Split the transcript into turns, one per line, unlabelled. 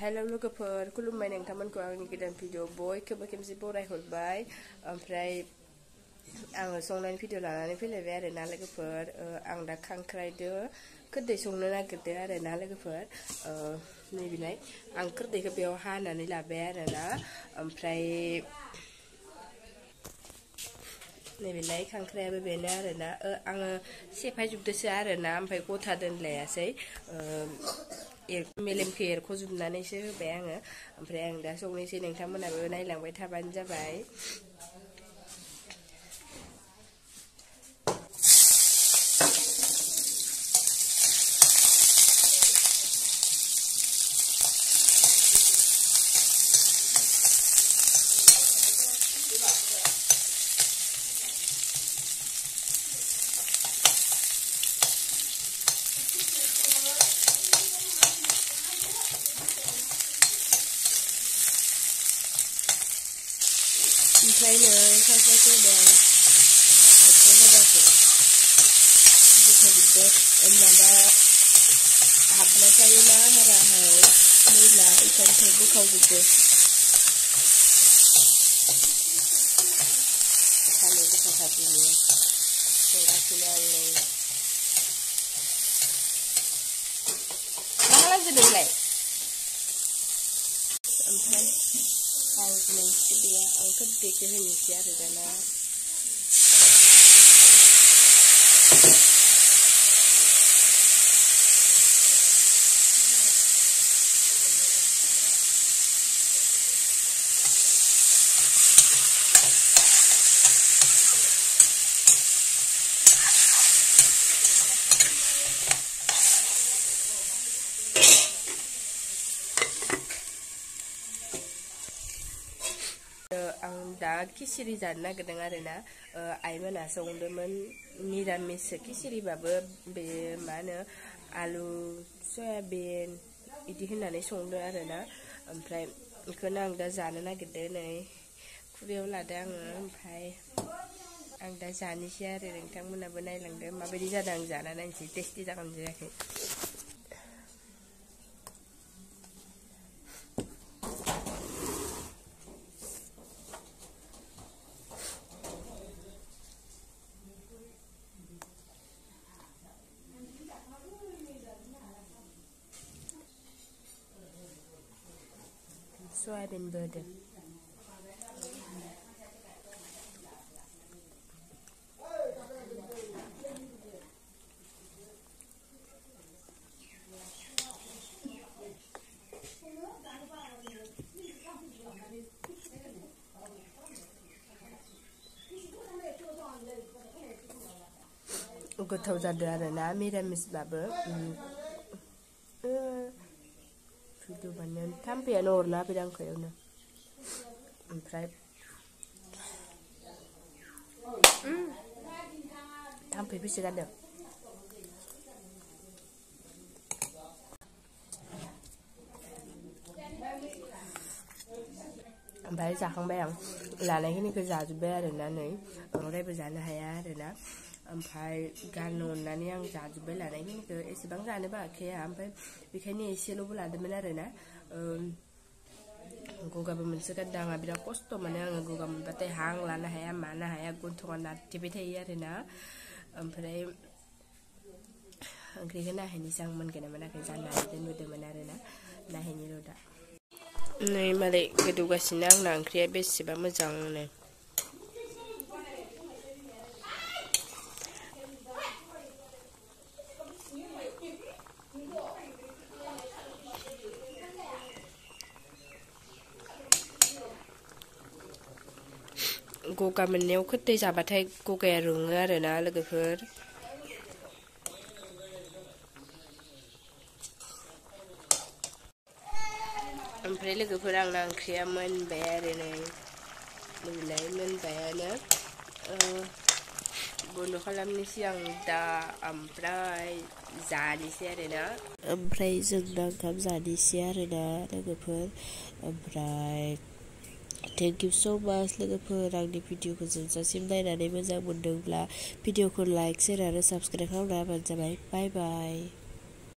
हेलौ लोगोफोर खुलुमबाय नोंथांमोनखौ आंनि गोदान भिडिअ बयखौबो खेमसे बरायहरबाय ओमफ्राय आङो संनायनि भिडिअ लानानै फैलायबाय आरो ना लोगोफोर आं दा खांख्राइदो खोरदै संनो नागिरदो आरो ना लोगोफोर नैबेलाय आं खोरदैखौ बेयाव हानानै लाबाय आरो ना ओमफ्राय नै बेलाय खांख्राइयाबो बेनो आरोना आङो सेफायजोबदोसो आरोना ओमफ्राय गथा दोनलायासै मेलेमखौ एरख'जोबनानैसो होबाय आङो ओमफ्राय आं दा संनोसै नोंथांमोनाबो नायलांबाय थाबानो जाबाय ไม่ใช่เลยค่อยๆก็แดงอาจจะก็ได้ก็บุคคลเด็กอันนั้นได้อาบน้ำใช้น้ำให้เราเหรอไม่ละอีกคนเธอบุคคลเด็ก sabuni surakulale mahala zidulai oke I was meant to be. I could be given you the other than that. दा खिसिरि जानो नागिरदों आरोना आइमोना संदोंमोन निरामिस खिसिरिबाबो बे मा होनो आलु सयाबिन बिदि होनानै संदों आरोना ओमफ्राय बेखौनो आं दा जानो नागिरदों नै खुरैयाव लादों आङो ओमफ्राय आं दा जानोसै आरो नोंथांमोनाबो नायलांदो माबायदि जादों आं जाना नायनोसै टेस्टि जागोन जायाखै Soyabin böyle. गोथाव जादों आरोना मिरामिसबाबो बानायनानै थाम्फैयानो अरला फैदों आंखौ एवनो ओमफ्राय थाम्फै बेसे गारदों ओमफ्राय जाखांबाय आं लानायखिनिखौ जाजोब्बाय आरोना नै बांद्रायबो जानो हाया आरोना ampai galo nani yang jadi bela nani ke es bang jadi ba ke ampai bikini es lo bela demi nara na gue gak pemain sekedar nggak bilang kosto mana yang gue gak mau hang lana haya mana haya guntungan nanti bete iya rena ampai angkri kena hani sang men kena mana kena sana itu nu demi nara na nah hani lo dah Nah, malik kedua sinang nangkri habis sebab mazang nih. गगा मोननायाव खोरदै जाबाथाय गगाया रुङो आरोना लोगोफोर ओमफ्राय लोगोफोर आंना ओंख्रिया मोनबाय आरो नै मोननाय मोनबायानो बन्द' खालामनोसै आं दा ओमफ्राय जानोसै आरोना
ओमफ्राय जोंना ओंखाम जानोसै आरोना लोगोफोर ओमफ्राय thank you so much. Lega perang ni video ko jun sa sim dai na ne mazang mundong la video ko like share subscribe. Khaw la ban bye bye